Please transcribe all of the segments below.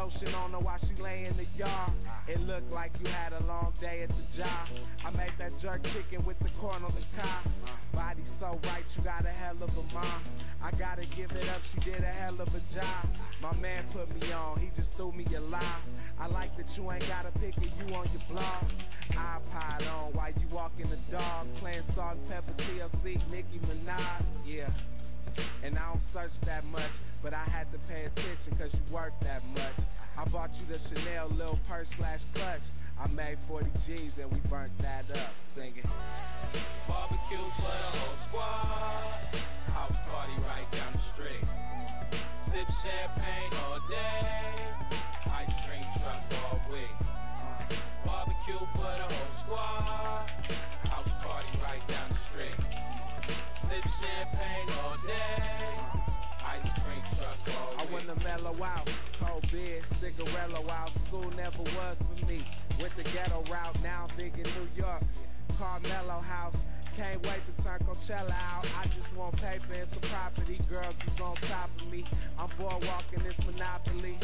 lotion on her while she lay in the yard. It looked like you had a long day at the job. I made that jerk chicken with the corn on the cob. Body so right, you got a hell of a mom. I gotta give it up, she did a hell of a job. My man put me on, he just threw me a line. I like that you ain't got a picture, you on your blog. iPod on while you walking the dog. Playing Salt-N-Pepa TLC, Nicki Minaj. Yeah. And I don't search that much, but I had to pay attention cause you work that much. I bought you the Chanel little purse slash clutch. I made 40 G's and we burnt that up singing. Barbecue for the whole squad. House party right down the street. Sip champagne all day. Cold beer, cigarello out. School never was for me. Went the ghetto route, now big in New York. Carmelo House, can't wait to turn Coachella out. I just want paper and some property. Girls is on top of me. I'm boardwalking this monopoly.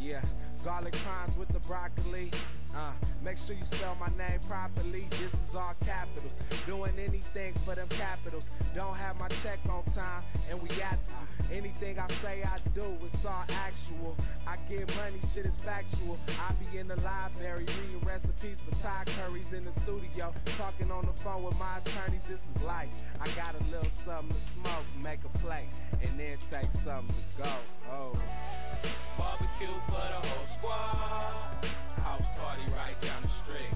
Yeah, garlic crimes with the broccoli. Uh, make sure you spell my name properly. This is all capitals. Doing anything for them capitals. Don't have my check on time, and we at you. Anything I say I do, it's all actual. I get money, shit is factual. I be in the library reading recipes for Thai curries in the studio. Talking on the phone with my attorneys, this is life. I got a little something to smoke, make a play, and then take something to go. Oh. Barbecue for the whole squad. House party right down the street.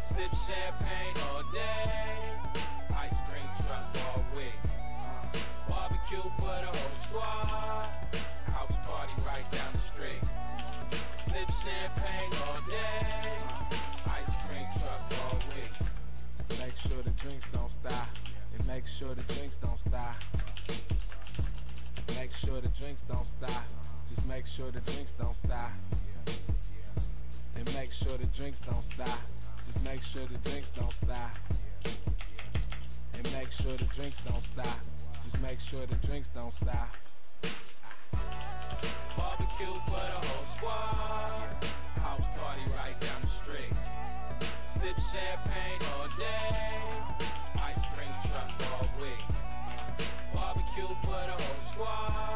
Sip champagne all day. Ice cream truck all week. Barbecue for the whole squad. House party right down the street. Sip champagne all day. Ice cream truck all week. Make sure the drinks don't stop. And make sure the drinks don't stop. Make sure the drinks don't stop. Make sure the drinks don't stop. And make sure the drinks don't stop. Just make sure the drinks don't stop. And make sure the drinks don't stop. Just make sure the drinks don't stop. Barbecue for the whole squad. House party right down the street. Sip champagne all day. Ice cream truck all week. Barbecue for the whole squad.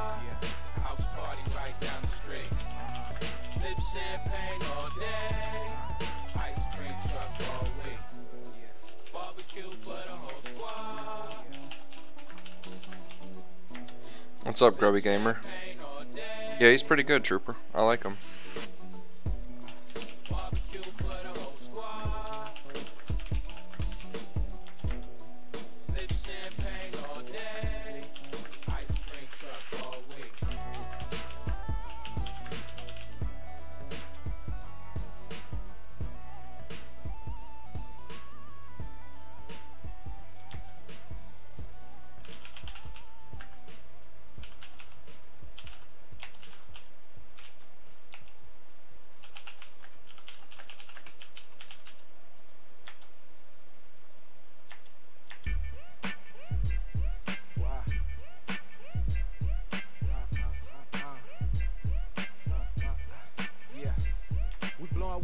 Champagne all day. Ice cream truck all week. Barbecue for the whole squad. What's up, Grubby Gamer? Champagne all day. Yeah, he's pretty good, Trooper. I like him.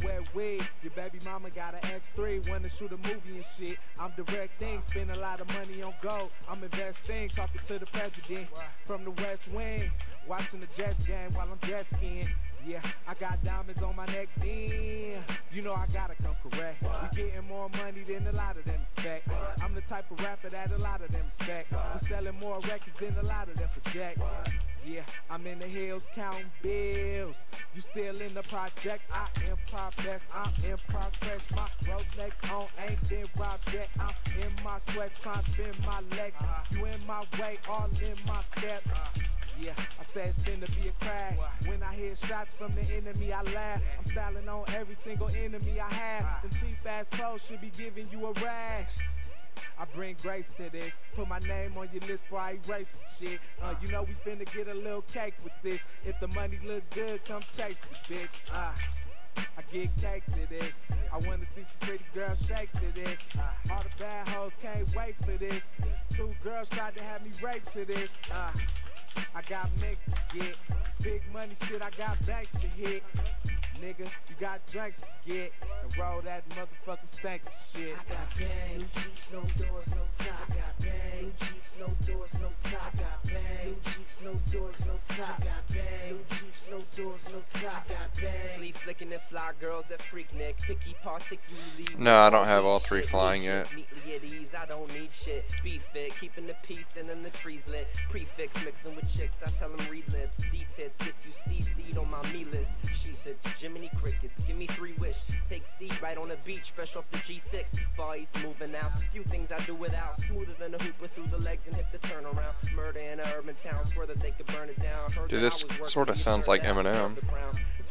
Wet weed. Your baby mama got an X3, wanna shoot a movie and shit. I'm directing, spend a lot of money on gold. I'm investing, talking to the president from the West Wing, watching the Jets game while I'm jet skiing. Yeah, I got diamonds on my neck, then you know I gotta come correct. We getting more money than a lot of them expect. I'm the type of rapper that a lot of them expect. We selling more records than a lot of them project. Yeah, I'm in the hills counting bills. You still in the projects? I am progress. I'm in progress. My Rolex on ain't been robbed yet. I'm in my sweats, trying to spin my legs. You in my way, all in my steps. Yeah, I said it's finna be a crash. When I hear shots from the enemy, I laugh. I'm styling on every single enemy I have. Them cheap ass clothes should be giving you a rash. I bring grace to this. Put my name on your list before I erase the shit. Uh, you know we finna get a little cake with this. If the money look good, come taste it, bitch. Uh, I get cake to this. I wanna see some pretty girls shake to this. Uh, all the bad hoes can't wait for this. Two girls tried to have me rape to this. Uh, I got mixed to get. Big money shit, I got bags to hit. Nigga, you got drinks to get. And roll that motherfucking stank shit. I got bang, new Jeeps, no doors, no top. Got bang, new Jeeps, no doors, no top. Got bang, new Jeeps, no doors, no top. Got bang, new Jeeps, no doors, no top. Got bang. Flea flicking and fly girls at Freaknik. Picky particularly. No, I don't have all three flying yet. Ease, I don't need shit. Be fit, keeping the peace and then the trees lit. Prefix mixing with chicks, I tell them read lips. D-tits gets you CC'd on my me list. She sits, Jiminy Crickets, give me three wish. Take seat right on the beach, fresh off the G6. Far East moving out. Few things I do without. Smoother than a hooper through the legs and hit the turnaround. Murder in an urban town, swear that they could burn it down. Heard Dude, this sorta sounds turned like Eminem.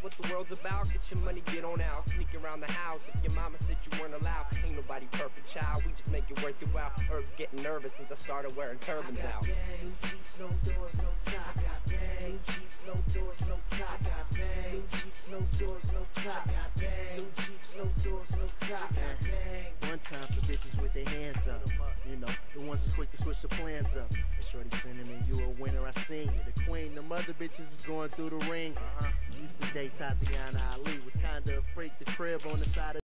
Served the crown. This what the world's about. Get your money, get on out. Sneak around the house. If your mama said you weren't allowed, ain't nobody perfect, child. We just make it worth your while. Herbs getting nervous since I started wearing turbans out. Quick to switch the plans up. And Shorty Cinnamon, you a winner, I seen you. The queen, the mother bitches is going through the ring. Uh-huh. Used to date Tatiana Ali, was kinda a freak. The crib on the side of